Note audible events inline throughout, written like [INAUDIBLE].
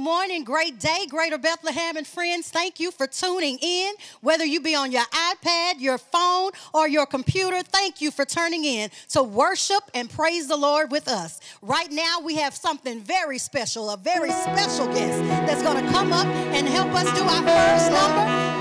morning, great day, Greater Bethlehem and friends. Thank you for tuning in. Whether you be on your iPad, your phone, or your computer, thank you for turning in to worship and praise the Lord with us. Right now, we have something very special, a very special guest that's going to come up and help us do our first number.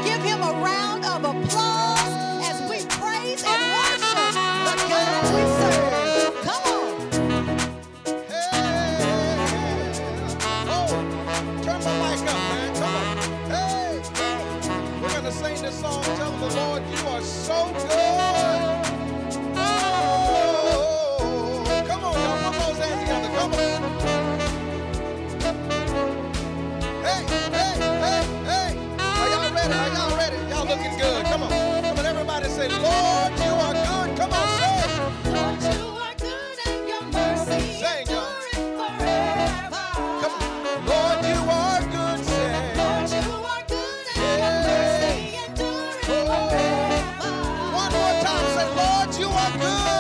song. Tell the Lord, you are so good. you are good.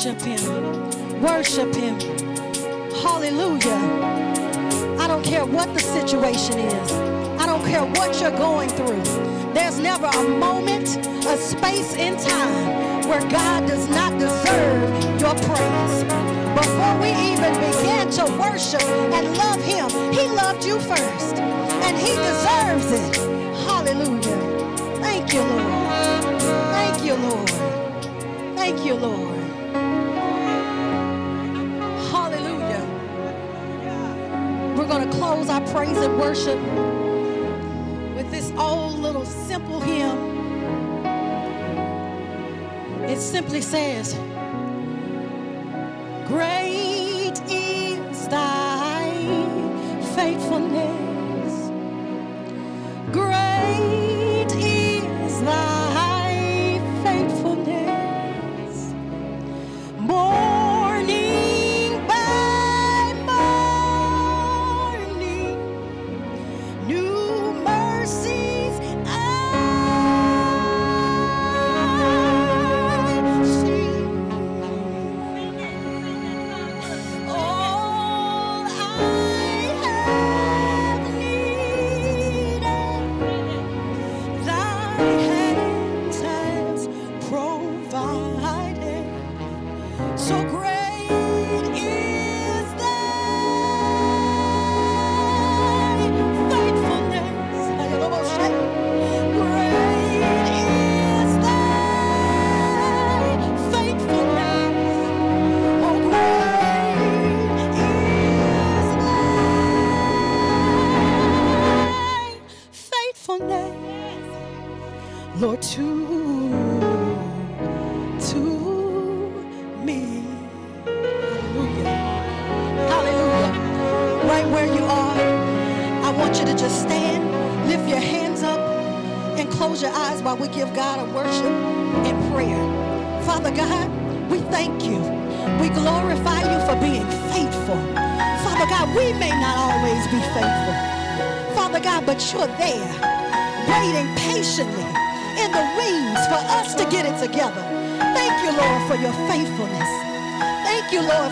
Worship Him. Worship Him. Hallelujah. I don't care what the situation is, I don't care what you're going through. There's never a moment, a space in time where God does not deserve your praise. Before we even began to worship and love Him, He loved you first, and He deserves it. Hallelujah. Thank you, Lord. Thank you, Lord. Thank you, Lord. Close our praise and worship with this old little simple hymn. It simply says,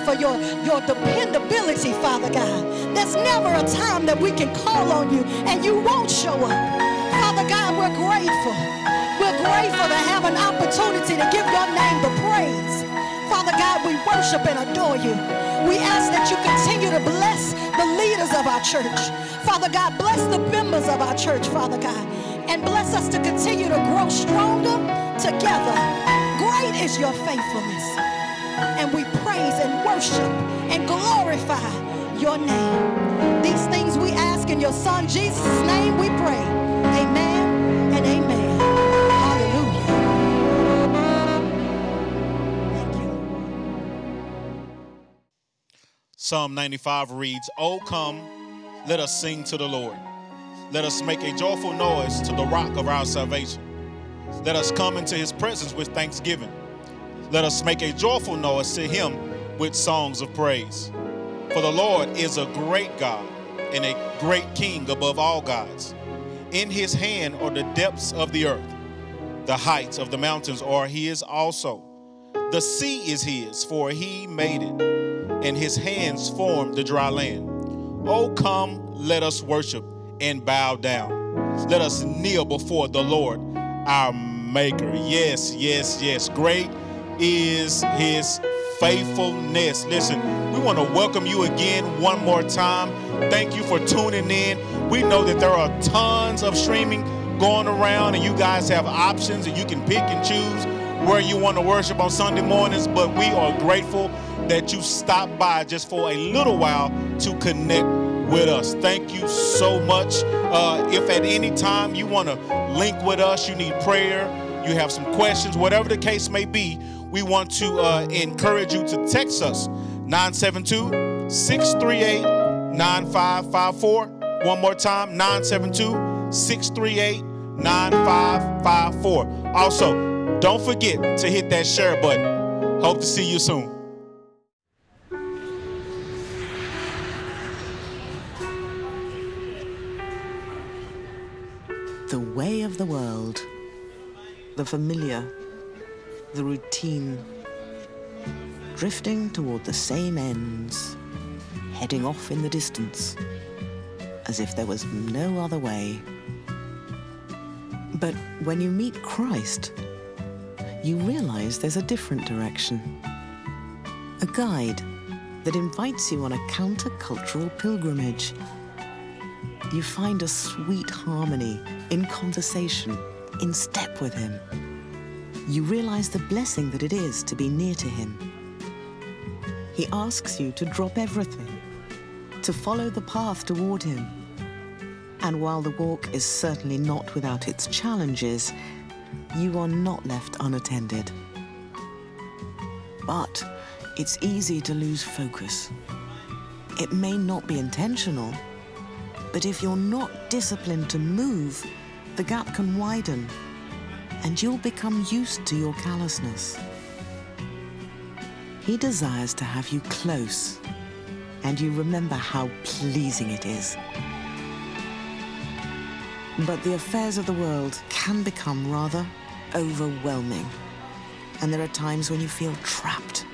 for your, your dependability, Father God. There's never a time that we can call on you and you won't show up. Father God, we're grateful. We're grateful to have an opportunity to give your name the praise. Father God, we worship and adore you. We ask that you continue to bless the leaders of our church. Father God, bless the members of our church, Father God, and bless us to continue to grow stronger together. Great is your faithfulness. And we praise and worship and glorify your name. These things we ask in your son Jesus' name we pray. Amen and amen. Hallelujah. Thank you. Psalm 95 reads, Oh, come, let us sing to the Lord. Let us make a joyful noise to the rock of our salvation. Let us come into his presence with thanksgiving. Let us make a joyful noise to him with songs of praise. For the Lord is a great God and a great King above all gods. In his hand are the depths of the earth, the heights of the mountains are his also. The sea is his, for he made it and his hands formed the dry land. Oh, come, let us worship and bow down. Let us kneel before the Lord, our Maker. Yes, yes, yes. Great is his faithfulness. Listen, we want to welcome you again one more time. Thank you for tuning in. We know that there are tons of streaming going around, and you guys have options, and you can pick and choose where you want to worship on Sunday mornings, but we are grateful that you stopped by just for a little while to connect with us. Thank you so much. Uh, if at any time you want to link with us, you need prayer, you have some questions, whatever the case may be, we want to uh, encourage you to text us 972 638 9554. One more time 972 638 9554. Also, don't forget to hit that share button. Hope to see you soon. The way of the world, the familiar, the routine, drifting toward the same ends, heading off in the distance, as if there was no other way. But when you meet Christ, you realize there's a different direction. A guide that invites you on a countercultural pilgrimage. You find a sweet harmony in conversation, in step with Him. You realize the blessing that it is to be near to Him. He asks you to drop everything to follow the path toward Him. And while the walk is certainly not without its challenges, you are not left unattended. But it's easy to lose focus. It may not be intentional, but if you're not disciplined to move, the gap can widen and you'll become used to your callousness. He desires to have you close and you remember how pleasing it is. But the affairs of the world can become rather overwhelming. And there are times when you feel trapped,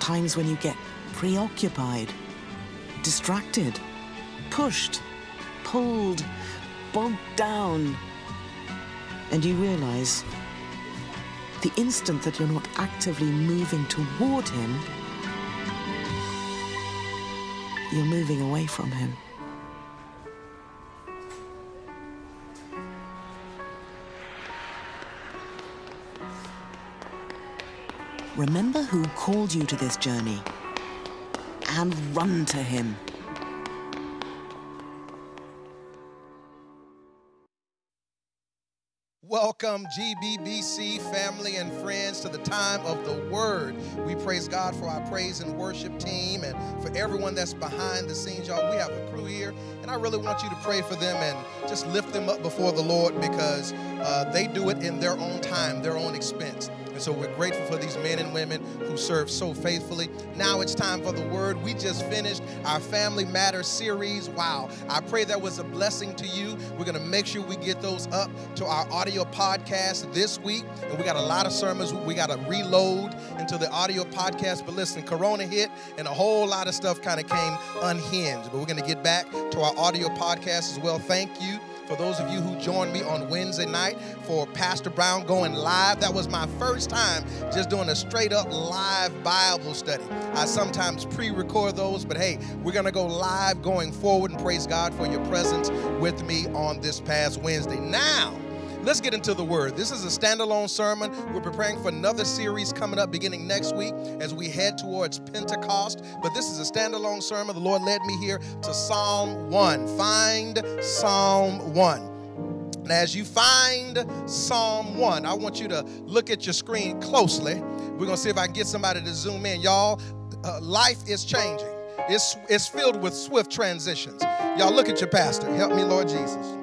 times when you get preoccupied, distracted, pushed, pulled, bogged down. And you realize the instant that you're not actively moving toward him, you're moving away from him. Remember who called you to this journey and run to him. Welcome, GBBC family and friends, to the time of the Word. We praise God for our praise and worship team and for everyone that's behind the scenes, y'all. We have a crew here, and I really want you to pray for them and just lift them up before the Lord because uh, they do it in their own time, their own expense. And so we're grateful for these men and women who serve so faithfully. Now it's time for the word. We just finished our Family Matters series. Wow. I pray that was a blessing to you. We're going to make sure we get those up to our audio podcast this week. And we got a lot of sermons we got to reload into the audio podcast. But listen, Corona hit and a whole lot of stuff kind of came unhinged. But we're going to get back to our audio podcast as well. Thank you for those of you who joined me on Wednesday night for Pastor Brown going live, that was my first time just doing a straight up live Bible study. I sometimes pre record those, but hey, we're going to go live going forward and praise God for your presence with me on this past Wednesday. Now, Let's get into the word. This is a standalone sermon. We're preparing for another series coming up beginning next week as we head towards Pentecost. But this is a standalone sermon. The Lord led me here to Psalm 1. Find Psalm 1. And as you find Psalm 1, I want you to look at your screen closely. We're going to see if I can get somebody to zoom in. Y'all, uh, life is changing, it's, it's filled with swift transitions. Y'all, look at your pastor. Help me, Lord Jesus.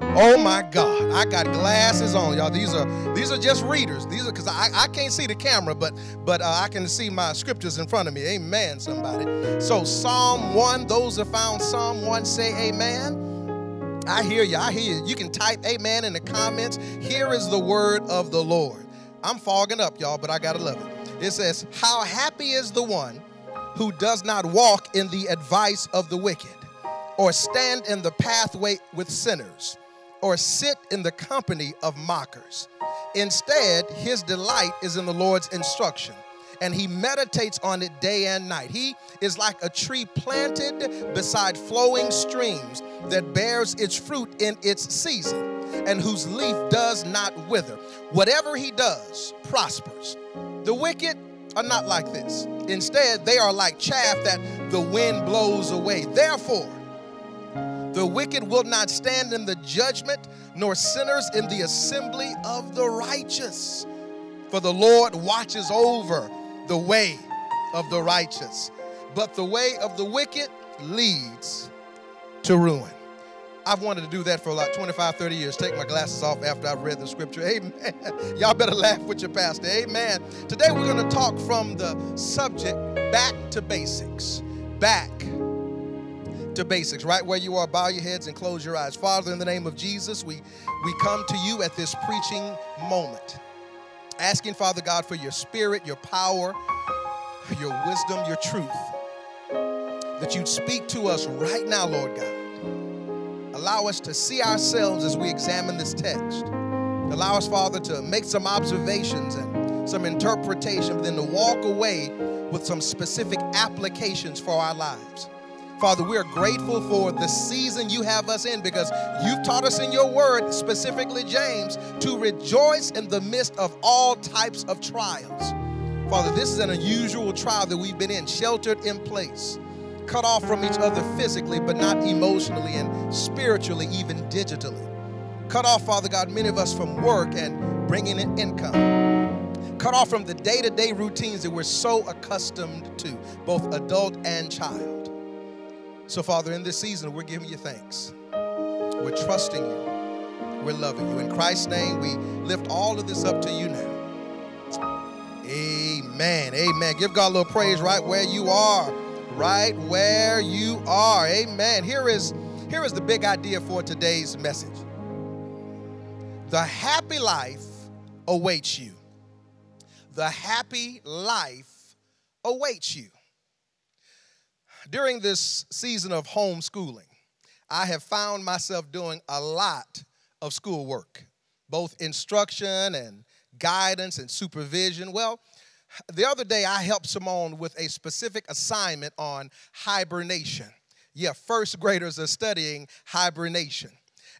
Oh my God, I got glasses on, y'all. These are these are just readers. These are because I, I can't see the camera, but but uh, I can see my scriptures in front of me. Amen, somebody. So Psalm 1, those that found Psalm 1 say amen. I hear you. I hear you. You can type amen in the comments. Here is the word of the Lord. I'm fogging up, y'all, but I gotta love it. It says, How happy is the one who does not walk in the advice of the wicked, or stand in the pathway with sinners or sit in the company of mockers. Instead, his delight is in the Lord's instruction, and he meditates on it day and night. He is like a tree planted beside flowing streams that bears its fruit in its season, and whose leaf does not wither. Whatever he does prospers. The wicked are not like this. Instead, they are like chaff that the wind blows away. Therefore, the wicked will not stand in the judgment, nor sinners in the assembly of the righteous. For the Lord watches over the way of the righteous, but the way of the wicked leads to ruin. I've wanted to do that for like 25, 30 years. Take my glasses off after I've read the scripture. Amen. [LAUGHS] Y'all better laugh with your pastor. Amen. Today we're going to talk from the subject back to basics. Back to basics. Right where you are, bow your heads and close your eyes. Father, in the name of Jesus, we, we come to you at this preaching moment, asking, Father God, for your spirit, your power, your wisdom, your truth, that you'd speak to us right now, Lord God. Allow us to see ourselves as we examine this text. Allow us, Father, to make some observations and some interpretation, but then to walk away with some specific applications for our lives. Father, we are grateful for the season you have us in because you've taught us in your word, specifically James, to rejoice in the midst of all types of trials. Father, this is an unusual trial that we've been in, sheltered in place. cut off from each other physically, but not emotionally and spiritually, even digitally. Cut off, Father God, many of us from work and bringing in income. Cut off from the day to day routines that we're so accustomed to, both adult and child. So, Father, in this season, we're giving you thanks. We're trusting you. We're loving you. In Christ's name, we lift all of this up to you now. Amen. Amen. Give God a little praise right where you are. Right where you are. Amen. Here is here is the big idea for today's message. The happy life awaits you. The happy life awaits you. During this season of homeschooling, I have found myself doing a lot of schoolwork, both instruction and guidance and supervision. Well, the other day I helped Simone with a specific assignment on hibernation. Yeah, first graders are studying hibernation.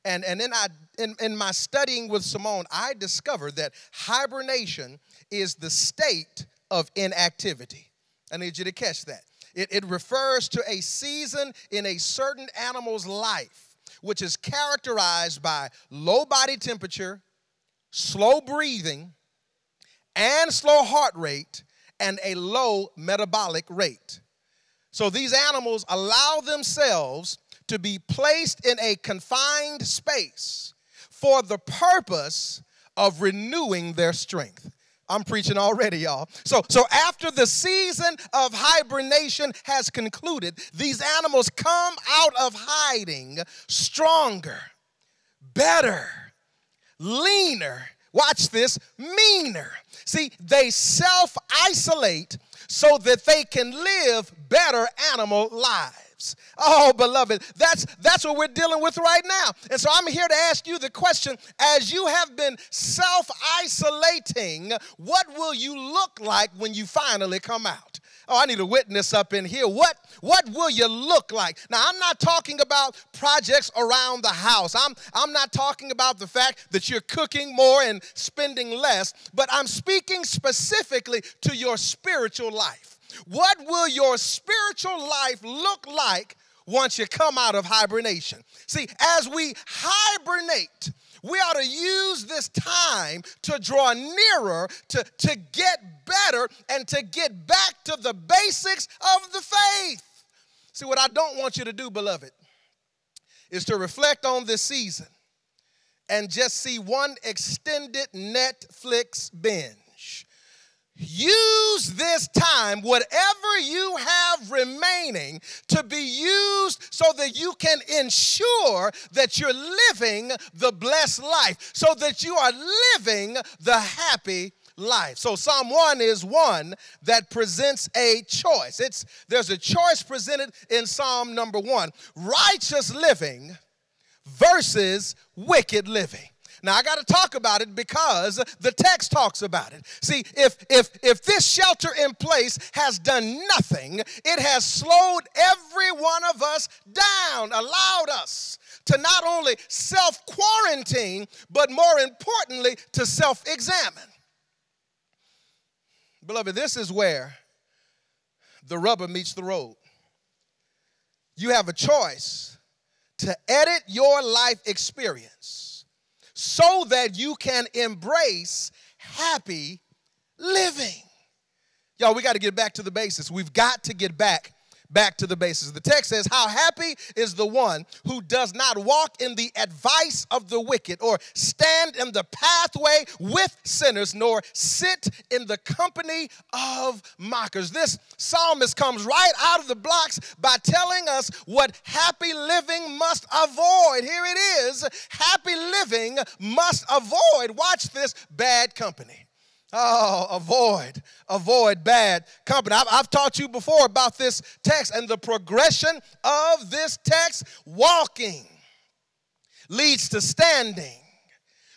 And, and then I, in, in my studying with Simone, I discovered that hibernation is the state of inactivity. I need you to catch that. It, it refers to a season in a certain animal's life, which is characterized by low body temperature, slow breathing, and slow heart rate, and a low metabolic rate. So these animals allow themselves to be placed in a confined space for the purpose of renewing their strength. I'm preaching already, y'all. So, so after the season of hibernation has concluded, these animals come out of hiding stronger, better, leaner. Watch this, meaner. See, they self isolate so that they can live better animal lives lives. Oh, beloved, that's that's what we're dealing with right now. And so I'm here to ask you the question as you have been self-isolating, what will you look like when you finally come out? Oh, I need a witness up in here. What what will you look like? Now, I'm not talking about projects around the house. I'm I'm not talking about the fact that you're cooking more and spending less, but I'm speaking specifically to your spiritual life. What will your spiritual life look like once you come out of hibernation? See, as we hibernate, we ought to use this time to draw nearer, to, to get better, and to get back to the basics of the faith. See, what I don't want you to do, beloved, is to reflect on this season and just see one extended Netflix binge. Use this time, whatever you have remaining, to be used so that you can ensure that you're living the blessed life, so that you are living the happy life. So Psalm 1 is one that presents a choice. It's there's a choice presented in Psalm number 1. Righteous living versus wicked living. Now I got to talk about it because the text talks about it. See, if if if this shelter in place has done nothing, it has slowed every one of us down, allowed us to not only self-quarantine, but more importantly, to self-examine. Beloved, this is where the rubber meets the road. You have a choice to edit your life experience so that you can embrace happy living. Y'all, we got to get back to the basics. We've got to get back back to the basis. The text says, How happy is the one who does not walk in the advice of the wicked, or stand in the pathway with sinners, nor sit in the company of mockers. This psalmist comes right out of the blocks by telling us what happy living must avoid. Here it is happy living must avoid, watch this, bad company. Oh, avoid, avoid bad company. I've, I've, taught you before about this text and the progression of this text. Walking leads to standing,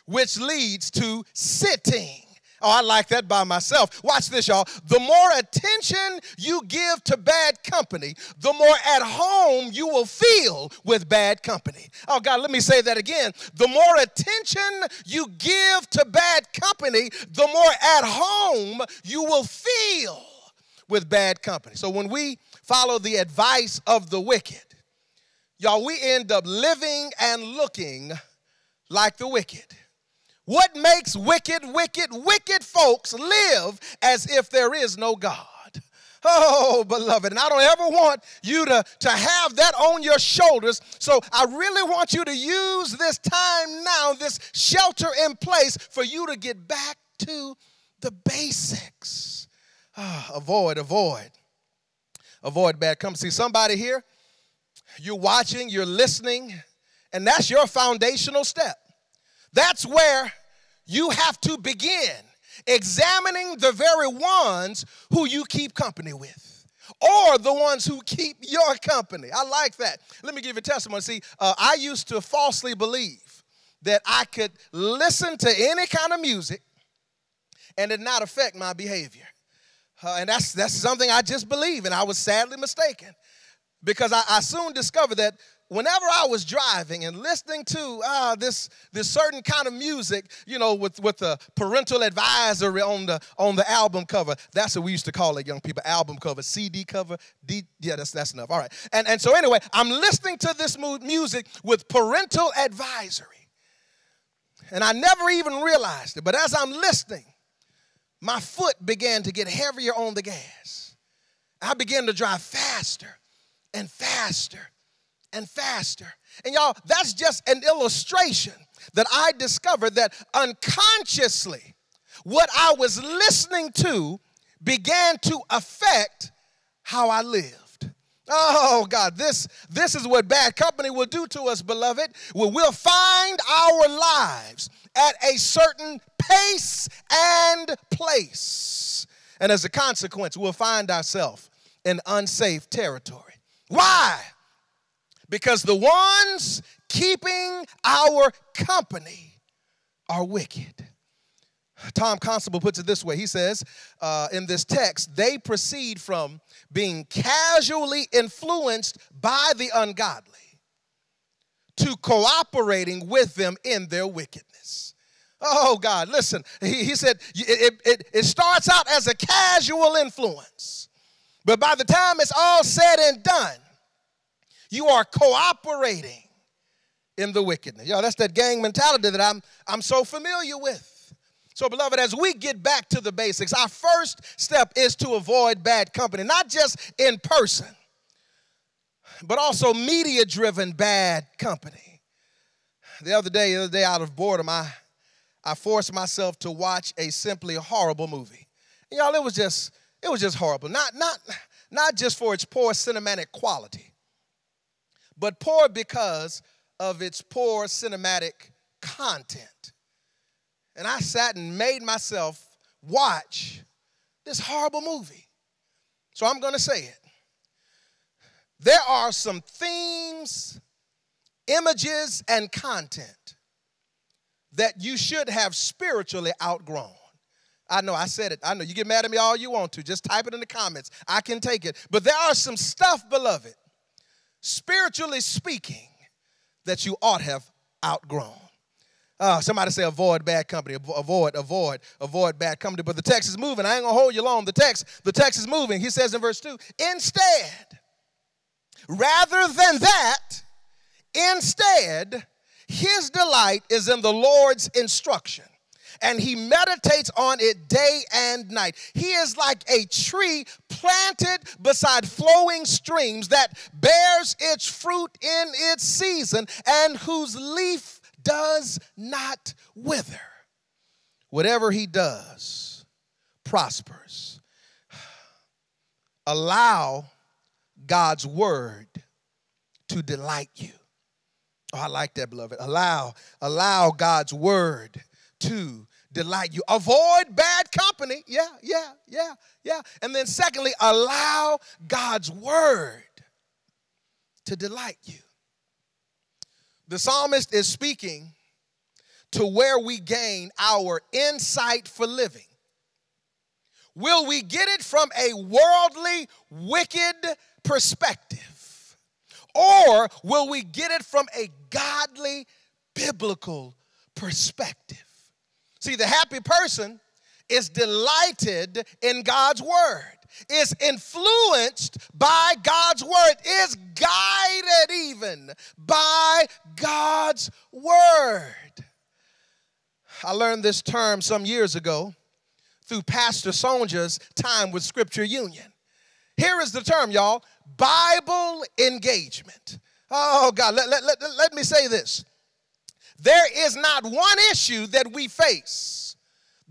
which leads to sitting Oh, I like that by myself. Watch this, y'all. The more attention you give to bad company, the more at home you will feel with bad company. Oh, God, let me say that again. The more attention you give to bad company, the more at home you will feel with bad company. So when we follow the advice of the wicked, y'all, we end up living and looking like the wicked. What makes wicked, wicked, wicked folks live as if there is no God? [LAUGHS] Oh, beloved, and I don't ever want you to, to have that on your shoulders. So I really want you to use this time now, this shelter in place, for you to get back to the basics. Oh, avoid, avoid, avoid bad Come See somebody here, you're watching, you're listening, and that's your foundational step. That's where you have to begin examining the very ones who you keep company with or the ones who keep your company. I like that. Let me give you a testimony. See, uh, I used to falsely believe that I could listen to any kind of music and it not affect my behavior. Uh, and that's, that's something I just believe, and I was sadly mistaken because I, I soon discovered that whenever I was driving and listening to uh, this, this certain kind of music, you know, with, with the parental advisory on the, on the album cover, that's what we used to call it, young people, album cover, CD cover, D, yeah, that's, that's enough. All right. And, and so anyway, I'm listening to this music with parental advisory. And I never even realized it, but as I'm listening, my foot began to get heavier on the gas. I began to drive faster and faster and faster. And y'all, that's just an illustration that I discovered that unconsciously what I was listening to began to affect how I lived. Oh God, this this is what bad company will do to us, beloved. Well, we'll find our lives at a certain pace and place. And as a consequence, we'll find ourselves in unsafe territory. Why? Because the ones keeping our company are wicked. Tom Constable puts it this way he says uh, in this text, they proceed from being casually influenced by the ungodly to cooperating with them in their wickedness. Oh, God, listen. He, he said it, it, it starts out as a casual influence, but by the time it's all said and done, you are cooperating in the wickedness. Yo, that's that gang mentality that I'm, I'm so familiar with. So, beloved, as we get back to the basics, our first step is to avoid bad company, not just in person, but also media driven bad company. The other day, the other day, out of boredom, I, I forced myself to watch a simply horrible movie. Y'all, it was just, it was just horrible. Not, not, not just for its poor cinematic quality, but poor because of its poor cinematic content. And I sat and made myself watch this horrible movie. So I'm going to say it. There are some themes, images, and content that you should have spiritually outgrown. I know I said it. I know you get mad at me all you want to. Just type it in the comments. I can take it. But there are some stuff, beloved, spiritually speaking, that you ought have outgrown. Uh, somebody say avoid bad company. Avoid, avoid, avoid bad company. But the text is moving. I ain't gonna hold you long. The text, the text is moving. He says in verse 2, instead, rather than that, instead, his delight is in the Lord's instruction and he meditates on it day and night. He is like a tree planted beside flowing streams that bears its fruit in its season and whose leaf does not wither. Whatever he does prospers. [SIGHS] Allow God's word to delight you. Oh, I like that, beloved. Allow, allow God's word to delight you. Avoid bad company. Yeah, yeah, yeah, yeah. And then, secondly, allow God's word to delight you. The psalmist is speaking to where we gain our insight for living. Will we get it from a worldly, wicked perspective? Or will we get it from a godly, biblical perspective? See, the happy person is delighted in God's word. is influenced by God's word, is guided even by God's word. I learned this term some years ago through Pastor Sonja's time with Scripture Union. Here is the term, y'all Bible engagement. Oh, God, let, let, let, let me say this. There is not one issue that we face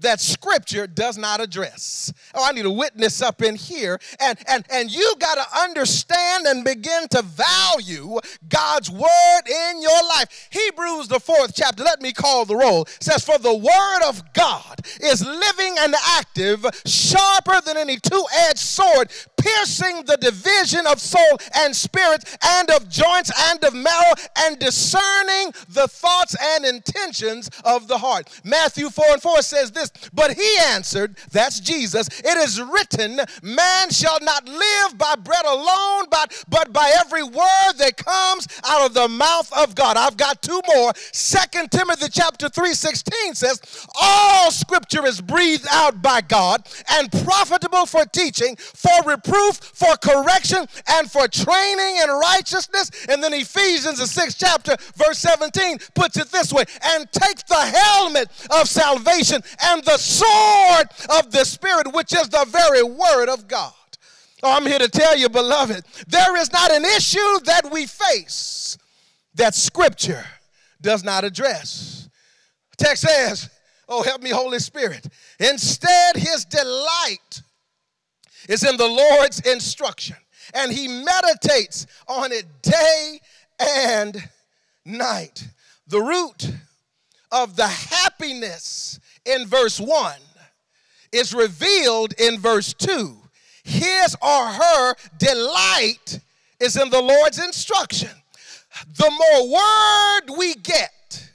that scripture does not address. Oh, I need a witness up in here. And and and you got to understand and begin to value God's word in your life. Hebrews the 4th chapter, let me call the roll. Says for the word of God is living and active, sharper than any two-edged sword, piercing the division of soul and spirit and of joints and of marrow and discerning the thoughts and intentions of the heart. Matthew 4 and 4 says this but he answered, That's Jesus, it is written, Man shall not live by bread alone, but, but by every word that comes out of the mouth of God. I've got two more. Second Timothy chapter 3 16 says, All scripture is breathed out by God and profitable for teaching, for reproof, for correction, and for training in righteousness. And then Ephesians, the sixth chapter, verse 17, puts it this way and take the helmet of salvation and the sword of the Spirit, which is the very word of God. Oh, I'm here to tell you, beloved, there is not an issue that we face that Scripture does not address. Text says, Oh, help me, Holy Spirit. Instead, his delight is in the Lord's instruction, and he meditates on it day and night. The root of the happiness in verse 1 is revealed in verse 2. His or her delight is in the Lord's instruction. The more word we get,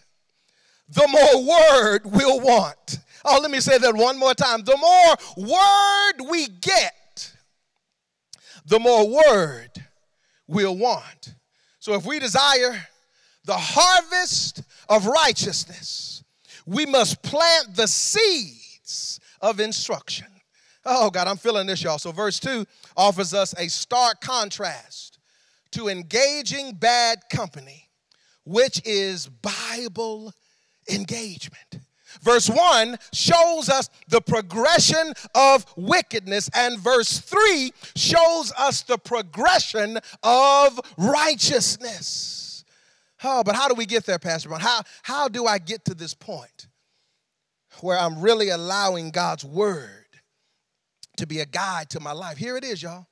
the more word we'll want. Oh, let me say that one more time. The more word we get, the more word we'll want. So if we desire the harvest of righteousness, we must plant the seeds of instruction. Oh, God, I'm feeling this, y'all. So, verse 2 offers us a stark contrast to engaging bad company, which is Bible engagement. Verse 1 shows us the progression of wickedness, and verse 3 shows us the progression of righteousness. Oh, but how do we get there, Pastor Brown? How, how do I get to this point where I'm really allowing God's word to be a guide to my life? Here it is, y'all.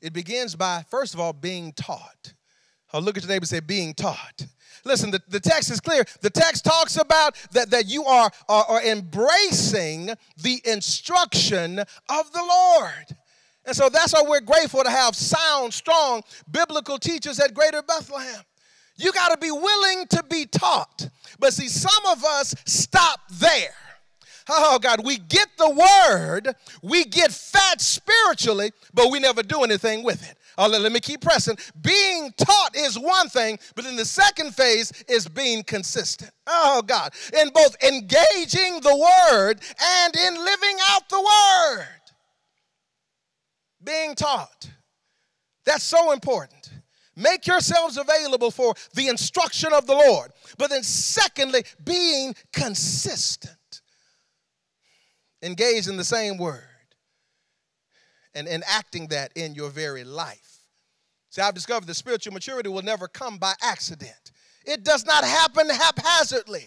It begins by, first of all, being taught. I'll look at your neighbor and say, being taught. Listen, the, the text is clear. The text talks about that, that you are, are, are embracing the instruction of the Lord. And so that's why we're grateful to have sound, strong biblical teachers at Greater Bethlehem. You got to be willing to be taught. But see, some of us stop there. Oh, God, we get the word, we get fat spiritually, but we never do anything with it. Oh, let, let me keep pressing. Being taught is one thing, but then the second phase is being consistent. Oh, God. In both engaging the word and in living out the word. Being taught. That's so important. Make yourselves available for the instruction of the Lord. But then, secondly, being consistent. Engage in the same word and enacting that in your very life. See, I've discovered that spiritual maturity will never come by accident, it does not happen haphazardly.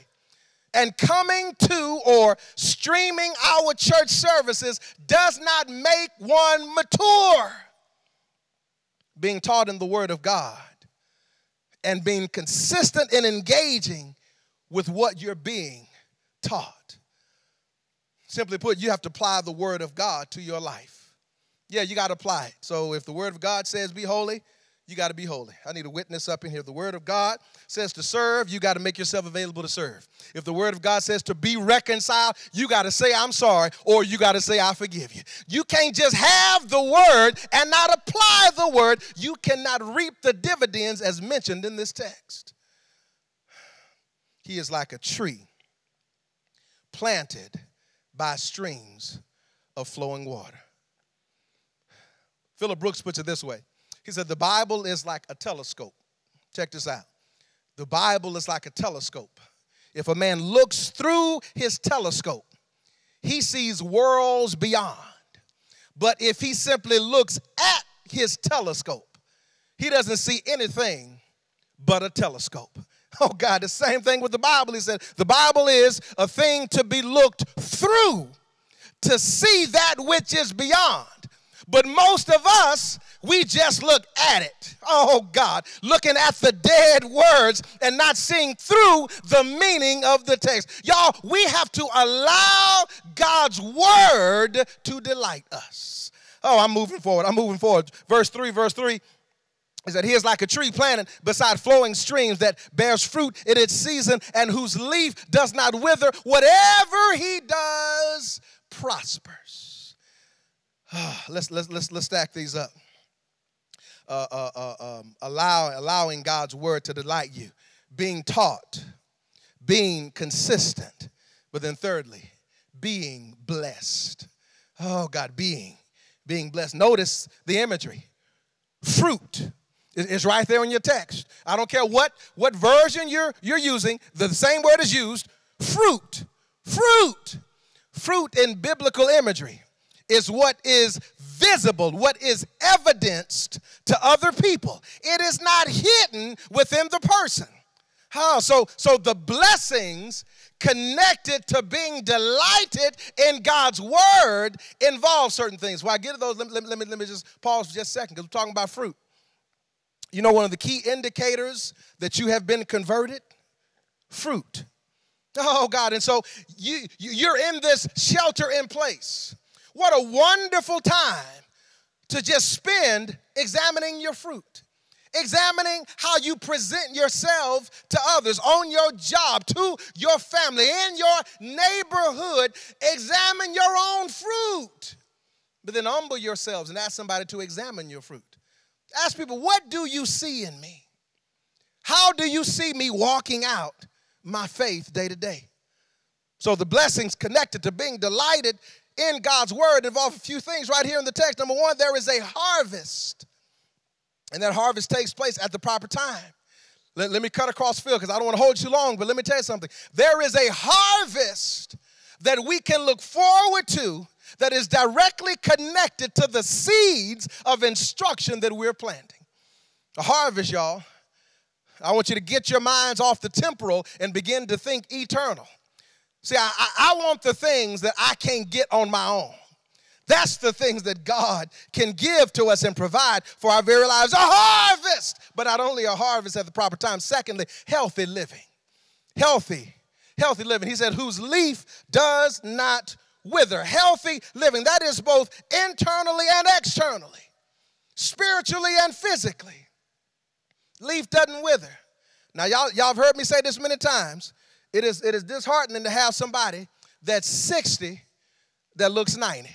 And coming to or streaming our church services does not make one mature being taught in the Word of God and being consistent in engaging with what you're being taught. Simply put, you have to apply the Word of God to your life. Yeah, you got to apply it. So if the Word of God says be holy, you got to be holy. I need a witness up in here. The Word of God says to serve, you got to make yourself available to serve. If the Word of God says to be reconciled, you got to say, I'm sorry, or you got to say, I forgive you. You can't just have the Word and not apply the Word. You cannot reap the dividends as mentioned in this text. He is like a tree planted by streams of flowing water. Philip Brooks puts it this way He said, The Bible is like a telescope. Check this out. The Bible is like a telescope. If a man looks through his telescope, he sees worlds beyond. But if he simply looks at his telescope, he doesn't see anything but a telescope. [LAUGHS] Oh God, the same thing with the Bible. He said, the Bible is a thing to be looked through to see that which is beyond. But most of us, we just look at it. Oh God, looking at the dead words and not seeing through the meaning of the text. Y'all, we have to allow God's word to delight us. Oh, I'm moving forward. I'm moving forward. Verse 3, verse 3 is that he is like a tree planted beside flowing streams that bears fruit in its season and whose leaf does not wither. Whatever he does prospers. [SIGHS] let's, let's, let's, let's stack these up. Uh, uh, uh, um, allow, allowing God's word to delight you, being taught, being consistent, but then thirdly, being blessed. Oh, God, being, being blessed. Notice the imagery fruit is right there in your text. I don't care what, what version you're, you're using, the same word is used fruit. Fruit. Fruit in biblical imagery is what is visible, what is evidenced to other people. It is not hidden within the person. How? So, so the blessings connected to being delighted in God's word involve certain things. While I get to those, let, let, let, me, let me just pause for just a second because we're talking about fruit. You know, one of the key indicators that you have been converted? Fruit. Oh, God. And so you, you're in this shelter in place. What a wonderful time to just spend examining your fruit, examining how you present yourself to others on your job, to your family, in your neighborhood. Examine your own fruit. But then humble yourselves and ask somebody to examine your fruit. Ask people, what do you see in me? How do you see me walking out my faith day to day? So the blessings connected to being delighted in God's word involve a few things right here in the text. Number one, there is a harvest. And that harvest takes place at the proper time. Let, let me cut across field because I don't want to hold you long, but let me tell you something. There is a harvest that we can look forward to that is directly connected to the seeds of instruction that we're planting. A harvest, y'all. I want you to get your minds off the temporal and begin to think eternal. See, I, I, want the things that I can't get on my own. That's the things that God can give to us and provide for our very lives. A harvest, but not only a harvest at the proper time. Secondly, healthy living. Healthy, healthy living. He said, whose leaf does not wither. Healthy living. That is both internally and externally, spiritually and physically. Leaf doesn't wither. Now, y'all, y'all have heard me say this many times. It is, it is disheartening to have somebody that's 60 that looks 90.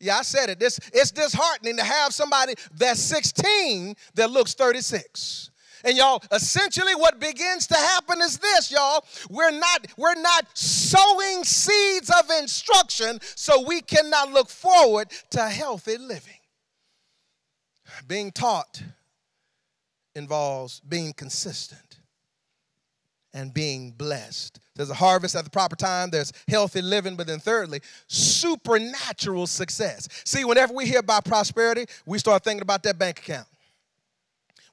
Yeah, I said it. This, it's disheartening to have somebody that's 16 that looks 36. And y'all, essentially what begins to happen is this, y'all. We're not we're not sowing seeds of instruction so we cannot look forward to healthy living. Being taught involves being consistent and being blessed. There's a harvest at the proper time, there's healthy living, but then thirdly, supernatural success. See, whenever we hear about prosperity, we start thinking about that bank account.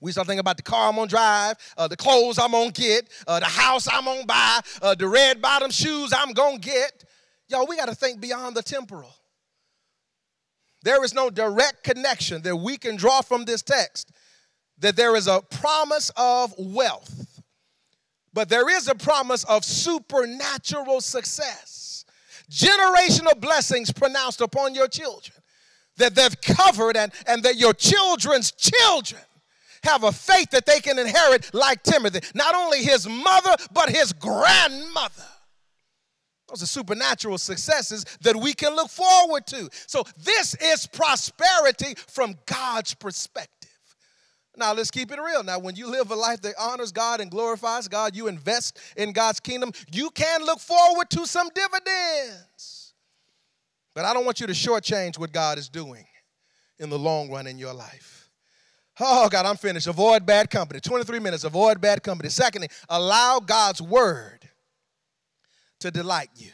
We start thinking about the car I'm gonna drive, uh, the clothes I'm gonna get, uh, the house I'm gonna buy, uh, the red bottom shoes I'm gonna get. Y'all, we gotta think beyond the temporal. There is no direct connection that we can draw from this text that there is a promise of wealth, but there is a promise of supernatural success, generational blessings pronounced upon your children that they've covered and, and that your children's children have a faith that they can inherit like Timothy. Not only his mother, but his grandmother. Those are supernatural successes that we can look forward to. So, this is prosperity from God's perspective. Now, let's keep it real. Now, when you live a life that honors God and glorifies God, you invest in God's kingdom, you can look forward to some dividends. But I don't want you to shortchange what God is doing in the long run in your life. Oh, God, I'm finished. Avoid bad company. 23 minutes, avoid bad company. Secondly, allow God's word to delight you.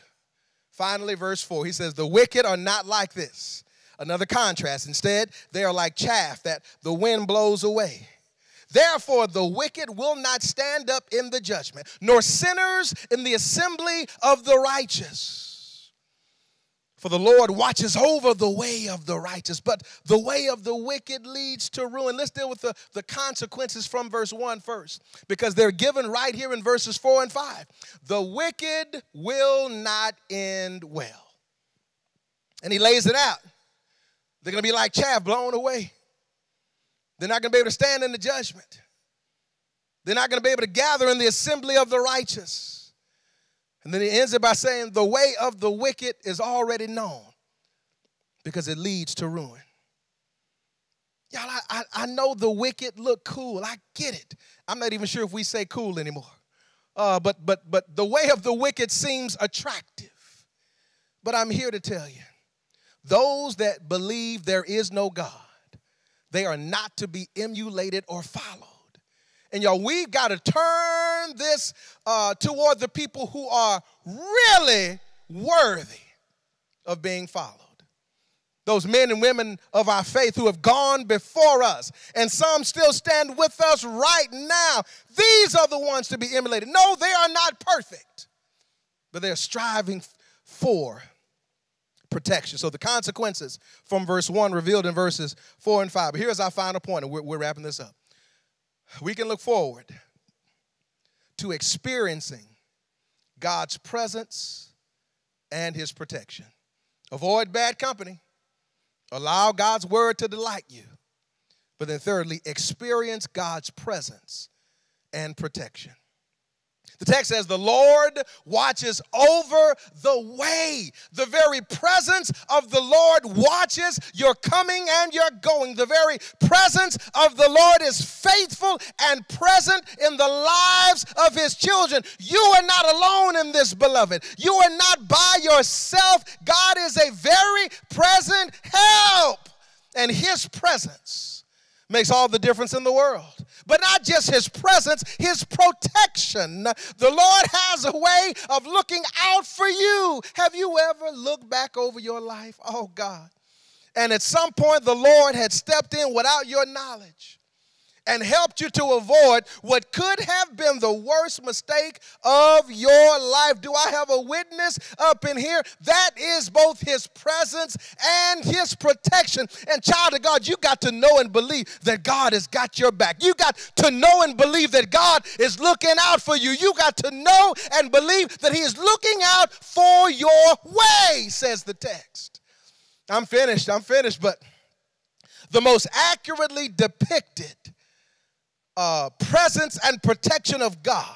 Finally, verse 4, he says, The wicked are not like this. Another contrast. Instead, they are like chaff that the wind blows away. Therefore, the wicked will not stand up in the judgment, nor sinners in the assembly of the righteous. For the Lord watches over the way of the righteous, but the way of the wicked leads to ruin. Let's deal with the, the consequences from verse 1 first, because they're given right here in verses 4 and 5. The wicked will not end well. And he lays it out. They're going to be like chaff blown away. They're not going to be able to stand in the judgment. They're not going to be able to gather in the assembly of the righteous. And then he ends it by saying, The way of the wicked is already known because it leads to ruin. Y'all, I, I, I know the wicked look cool. I get it. I'm not even sure if we say cool anymore. Uh, but, but, but the way of the wicked seems attractive. But I'm here to tell you those that believe there is no God, they are not to be emulated or followed. And y'all, we've got to turn this uh, toward the people who are really worthy of being followed. Those men and women of our faith who have gone before us, and some still stand with us right now. These are the ones to be emulated. No, they are not perfect, but they're striving for protection. So the consequences from verse 1 revealed in verses 4 and 5. But here's our final point, and we're, we're wrapping this up we can look forward to experiencing God's presence and his protection. Avoid bad company. Allow God's word to delight you. But then, thirdly, experience God's presence and protection. The text says, The Lord watches over the way. The very presence of the Lord watches your coming and your going. The very presence of the Lord is faithful and present in the lives of his children. You are not alone in this, beloved. You are not by yourself. God is a very present help, and his presence makes all the difference in the world but not just his presence, his protection. The Lord has a way of looking out for you. Have you ever looked back over your life? Oh, God. And at some point, the Lord had stepped in without your knowledge and helped you to avoid what could have been the worst mistake of your life. Do I have a witness up in here? That is both his presence and his protection. And child of God, you got to know and believe that God has got your back. You got to know and believe that God is looking out for you. You got to know and believe that he is looking out for your way, says the text. I'm finished. I'm finished, but the most accurately depicted uh, presence and protection of God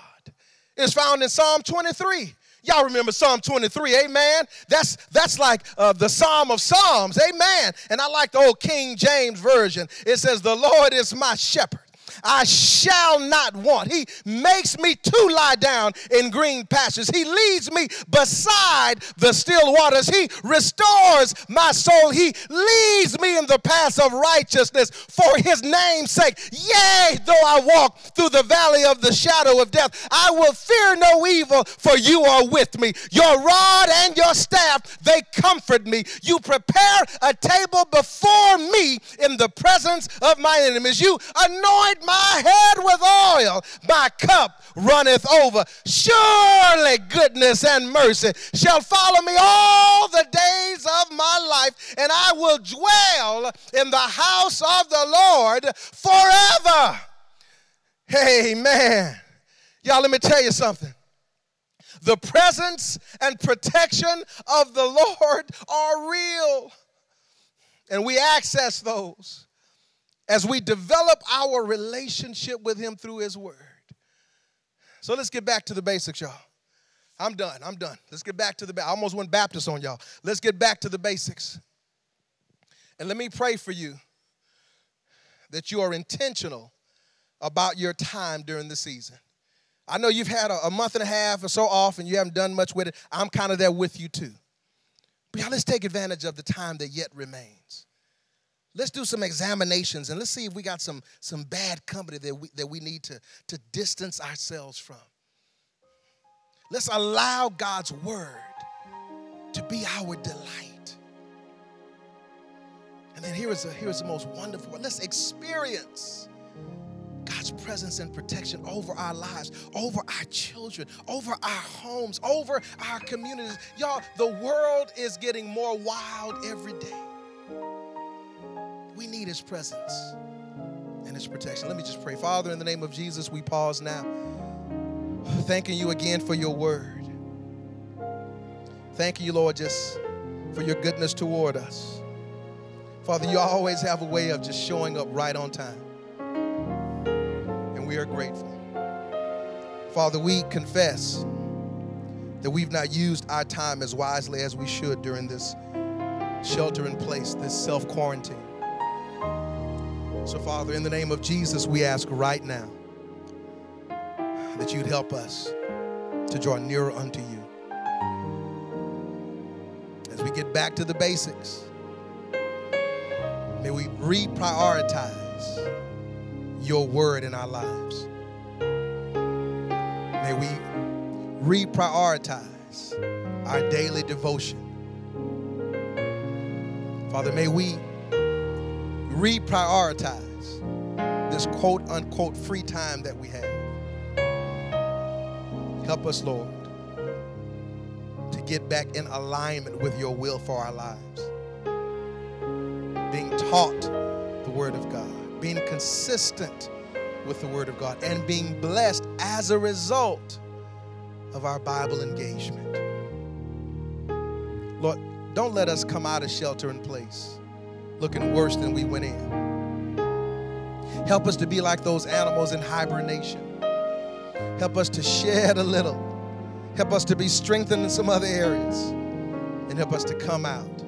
is found in Psalm 23. Y'all remember Psalm 23, amen? That's, that's like uh, the Psalm of Psalms, amen. And I like the old King James Version. It says, The Lord is my shepherd. I shall not want. He makes me to lie down in green pastures. He leads me beside the still waters. He restores my soul. He leads me in the paths of righteousness for his name's sake. Yea, though I walk through the valley of the shadow of death, I will fear no evil, for you are with me. Your rod and your staff, they comfort me. You prepare a table before me in the presence of my enemies. You anoint my head with oil, my cup runneth over. Surely goodness and mercy shall follow me all the days of my life, and I will dwell in the house of the Lord forever. Amen. Y'all, let me tell you something. The presence and protection of the Lord are real, and we access those as we develop our relationship with Him through His Word. So let's get back to the basics, y'all. I'm done. I'm done. Let's get back to the. I almost went Baptist on y'all. Let's get back to the basics. And let me pray for you that you are intentional about your time during the season. I know you've had a, a month and a half or so off and you haven't done much with it. I'm kind of there with you too. But y'all, let's take advantage of the time that yet remains let's do some examinations and let's see if we got some, some bad company that we, that we need to, to distance ourselves from. Let's allow God's word to be our delight. And then here is, a, here is the most wonderful. Let's experience God's presence and protection over our lives, over our children, over our homes, over our communities. Y'all, the world is getting more wild every day. We need His presence and His protection. Let me just pray. Father, in the name of Jesus, we pause now. Thanking you again for your word. Thank you, Lord, just for your goodness toward us. Father, you always have a way of just showing up right on time. And we are grateful. Father, we confess that we've not used our time as wisely as we should during this shelter in place, this self quarantine. So, Father, in the name of Jesus, we ask right now that you'd help us to draw nearer unto you. As we get back to the basics, may we reprioritize your word in our lives. May we reprioritize our daily devotion. Father, may we reprioritize this quote unquote free time that we have. Help us, Lord, to get back in alignment with your will for our lives. Being taught the Word of God, being consistent with the Word of God, and being blessed as a result of our Bible engagement. Lord, don't let us come out of shelter in place looking worse than we went in. Help us to be like those animals in hibernation Help us to shed a little. Help us to be strengthened in some other areas. And help us to come out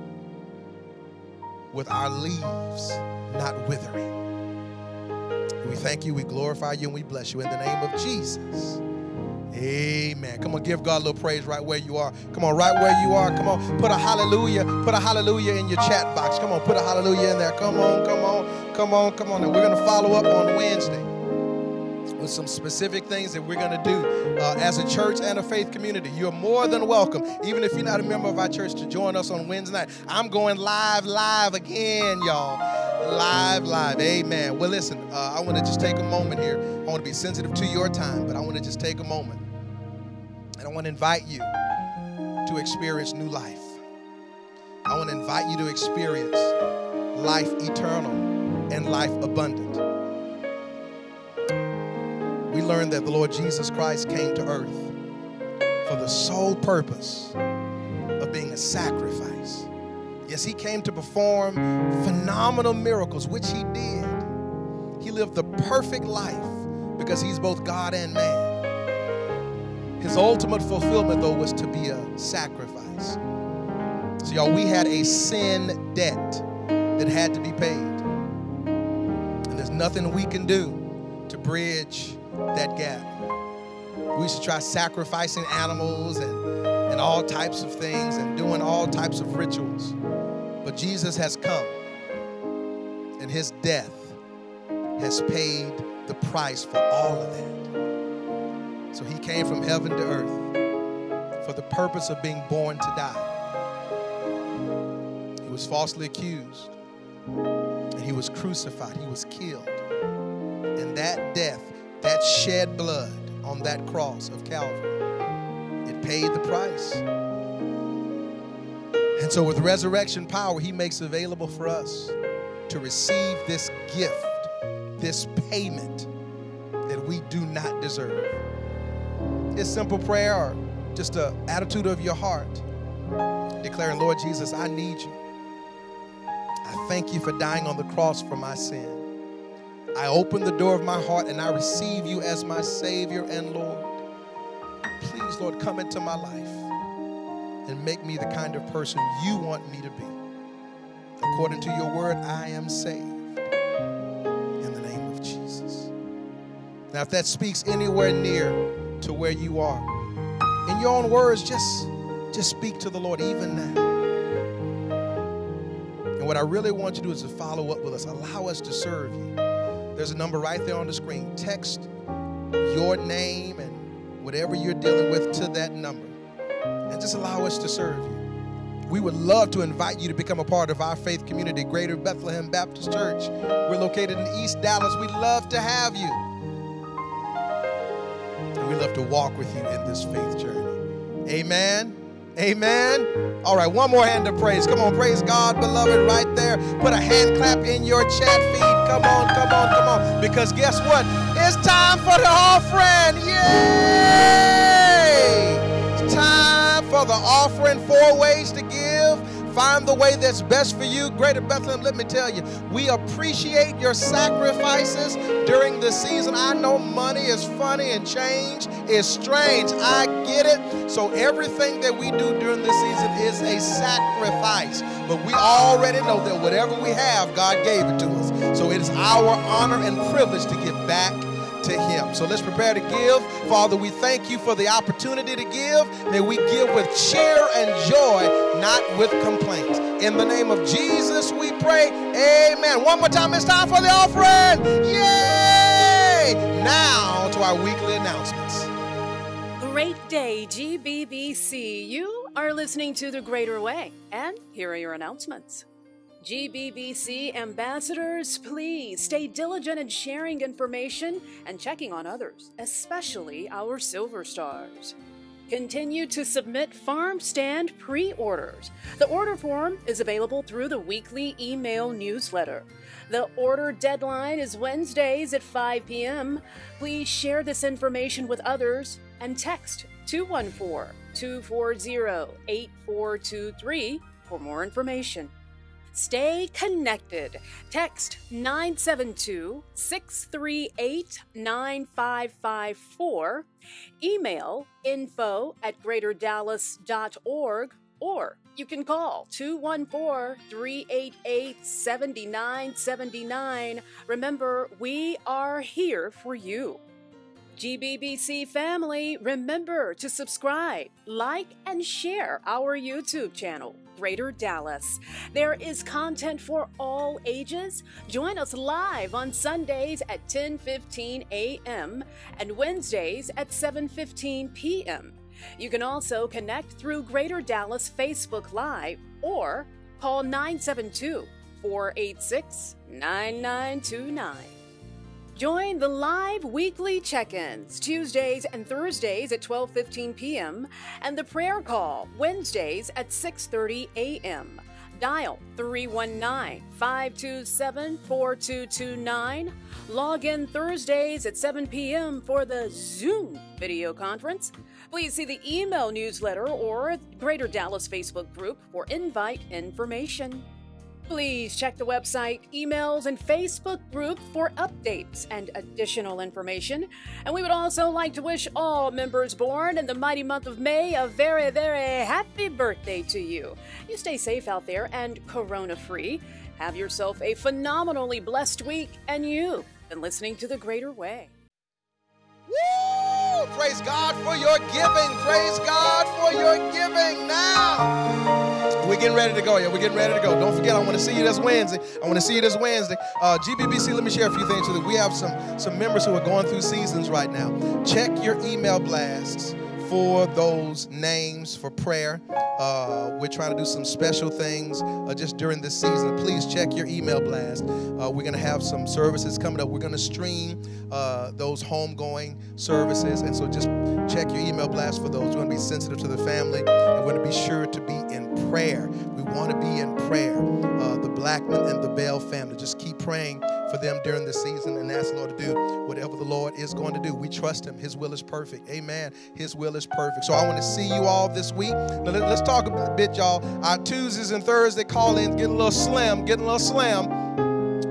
with our leaves not withering. We thank you, we glorify you, and we bless you in the name of Jesus. Amen. Come on, give God a little praise right where you are. Come on, right where you are. Come on, put a hallelujah. Put a hallelujah in your chat box. Come on, put a hallelujah in there. Come on, come on, come on, come on. And we're going to follow up on Wednesday with some specific things that we're going to do uh, as a church and a faith community. You're more than welcome, even if you're not a member of our church, to join us on Wednesday night. I'm going live, live again, y'all. Live, live. Amen. Well, listen, uh, I want to just take a moment here. I want to be sensitive to your time, but I want to just take a moment. And I want to invite you to experience new life. I want to invite you to experience life eternal and life abundant we learned that the Lord Jesus Christ came to earth for the sole purpose of being a sacrifice. Yes, he came to perform phenomenal miracles, which he did. He lived the perfect life because he's both God and man. His ultimate fulfillment, though, was to be a sacrifice. So, y'all, we had a sin debt that had to be paid. And there's nothing we can do to bridge that gap. We used to try sacrificing animals and, and all types of things and doing all types of rituals. But Jesus has come, and his death has paid the price for all of that. So he came from heaven to earth for the purpose of being born to die. He was falsely accused, and he was crucified, he was killed. And that death that shed blood on that cross of Calvary, it paid the price. And so, with resurrection power, He makes available for us to receive this gift, this payment that we do not deserve. It's simple prayer or just an attitude of your heart, declaring, Lord Jesus, I need you. I thank you for dying on the cross for my sin. I open the door of my heart and I receive you as my Savior and Lord. Please, Lord, come into my life and make me the kind of person you want me to be. According to your word, I am saved. In the name of Jesus. Now, if that speaks anywhere near to where you are, in your own words, just, just speak to the Lord even now. And what I really want you to do is to follow up with us. Allow us to serve you. There's a number right there on the screen. Text your name and whatever you're dealing with to that number. And just allow us to serve you. We would love to invite you to become a part of our faith community, Greater Bethlehem Baptist Church. We're located in East Dallas. We'd love to have you. And we love to walk with you in this faith journey. Amen. Amen. All right, one more hand of praise. Come on, praise God, beloved, right there. Put a hand clap in your chat feed. Come on, come on, come on. Because guess what? It's time for the offering. Yay! The offering. Four ways to give. Find the way that's best for you. Greater Bethlehem, let me tell you, we appreciate your sacrifices during the season. I know money is funny and change is strange. I get it. So everything that we do during this season is a sacrifice. But we already know that whatever we have, God gave it to us. So it is our honor and privilege to give back to Him. So let's prepare to give. Father, we thank you for the opportunity to give. May we give with cheer and joy, not with complaints. In the name of Jesus, we pray. Amen. One more time, it's time for the offering. Yay! Now to our weekly announcements. Great day, GBBC. You are listening to The Greater Way, and here are your announcements. GBBC ambassadors, please stay diligent in sharing information and checking on others, especially our silver stars. Continue to submit farm stand pre orders. The order form is available through the weekly email newsletter. The order deadline is Wednesdays at 5 p.m. Please share this information with others and text 214 240 8423 for more information. Stay connected. Text 972 638 9554. Email info at greaterdallas.org or you can call 214 388 7979. Remember, we are here for you. GBBC family, remember to subscribe, like, and share our YouTube channel, Greater Dallas. There is content for all ages. Join us live on Sundays at 10:15 a.m. and Wednesdays at 7:15 p.m. You can also connect through Greater Dallas Facebook Live or call 972 486 9929. Join the live weekly check-ins Tuesdays and Thursdays at 12:15 p.m. and the prayer call Wednesdays at 6:30 a.m. Dial 319-527-4229. Log in Thursdays at 7 p.m. for the Zoom video conference. Please see the email newsletter or Greater Dallas Facebook group for invite information. Please check the website, emails, and Facebook group for updates and additional information. And we would also like to wish all members born in the mighty month of May a very, very happy birthday to you. You stay safe out there and corona free. Have yourself a phenomenally blessed week, and you've been listening to The Greater Way. Woo! Praise God for your giving. Praise God for your giving now. We're getting ready to go. Yeah, we're getting ready to go. Don't forget, I want to see you this Wednesday. I want to see you this Wednesday. Uh, GBBC, let me share a few things with you. We have some, some members who are going through seasons right now. Check your email blasts for those names for prayer. Uh, we're trying to do some special things uh, just during this season. Please check your email blast. Uh, we're going to have some services coming up. We're going to stream uh, those homegoing services. And so just check your email blast for those. We're going to be sensitive to the family and we're going to be sure to be in prayer. Want to be in prayer. Uh, the Blackman and the Bell family. Just keep praying for them during the season and ask the Lord to do whatever the Lord is going to do. We trust Him. His will is perfect. Amen. His will is perfect. So I want to see you all this week. Now let, us talk a bit, y'all. Our Tuesdays and Thursday call in getting a little slim, getting a little slim.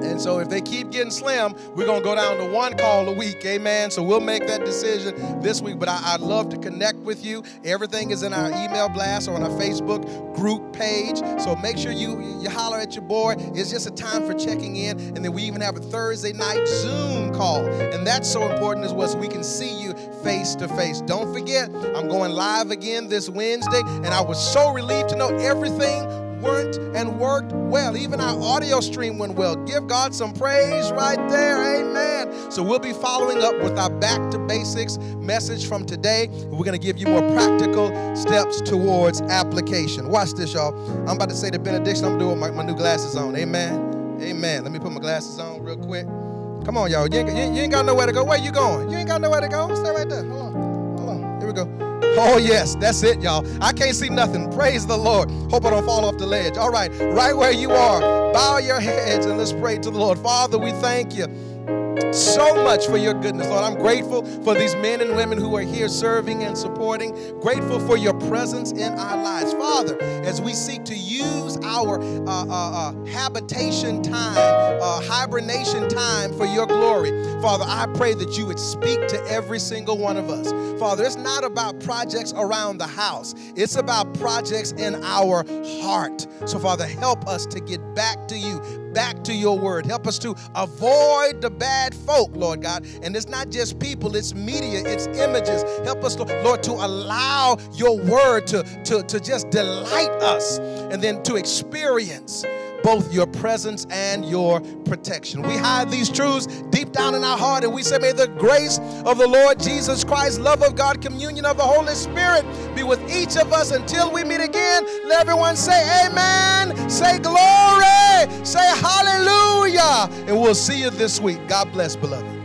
And so if they keep getting slim, we're going to go down to one call a week. Amen. So we'll make that decision this week. But I, would love to connect with you. Everything is in our email blast or on our Facebook group page. So make sure you, you holler at your boy. It's just a time for checking in. And then we even have a Thursday night Zoom call. And that's so important as well so we can see you face to face. Don't forget, I'm going live again this Wednesday. And I was so relieved to know everything went and worked well. Even our audio stream went well. Give God some praise right there. Amen. So we'll be following up with our back to basics message from today. We're going to give you more practical steps towards application. Watch this, y'all. I'm about to say the benediction. I'm doing my, my new glasses on. Amen. Amen. Let me put my glasses on real quick. Come on, y'all. You ain't, you ain't got nowhere to go. Where you going? You ain't got nowhere to go. Stay right there. Hold on. Hold on. Here we go. Oh, yes, that's it, y'all. I can't see nothing. Praise the Lord. Hope I don't fall off the ledge. All right, right where you are, bow your heads and let's pray to the Lord. Father, we thank you so much for your goodness, Lord. I'm grateful for these men and women who are here serving and supporting. Grateful for your presence in our lives. Father, as we seek to use our uh, uh, uh, habitation time, uh, hibernation time for your glory, Father, I pray that you would speak to every single one of us. Father, it's not about projects around the house, it's about projects in our heart. So, Father, help us to get back to you, back to your word. Help us to avoid the bad folk, Lord God. And it's not just people, it's media, it's images. Help us, Lord, to allow your word to, to, to just delight us and then to experience both your presence and your protection. We hide these truths deep down in our heart and we say, May the grace of the Lord Jesus Christ, love of God, communion of the Holy Spirit be with each of us until we meet again. Let everyone say, Amen, say glory, say hallelujah, and we'll see you this week. God bless, beloved.